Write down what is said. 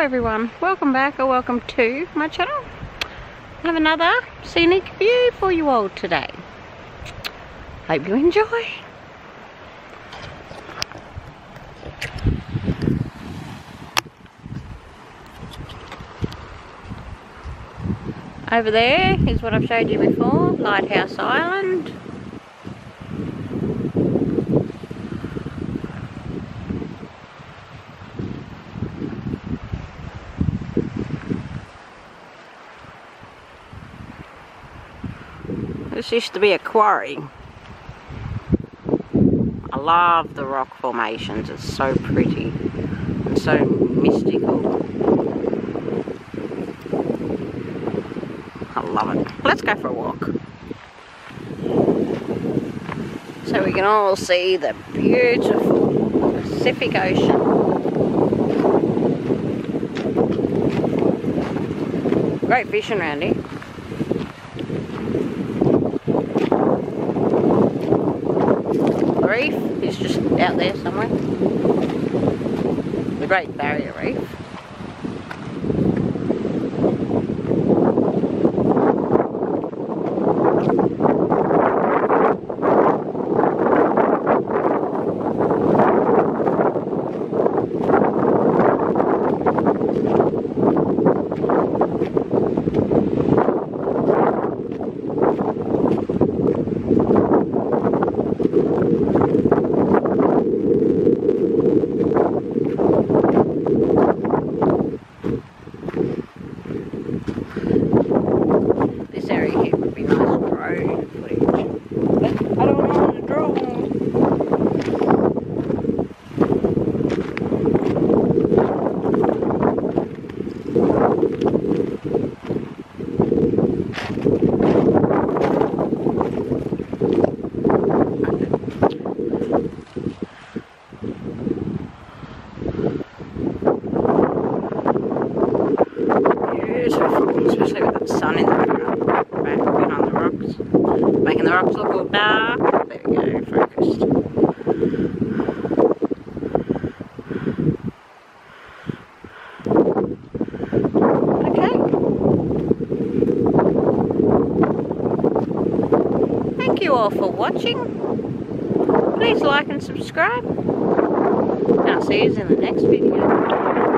everyone, welcome back or welcome to my channel. I have another scenic view for you all today. Hope you enjoy. Over there is what I've showed you before, Lighthouse Island. This used to be a quarry. I love the rock formations, it's so pretty and so mystical. I love it. Let's go for a walk. So we can all see the beautiful Pacific Ocean. Great fishing around here. Reef is just out there somewhere. The Great Barrier Reef. Making the rocks look dark. There we go, focused. Okay. Thank you all for watching. Please like and subscribe. I'll see you in the next video.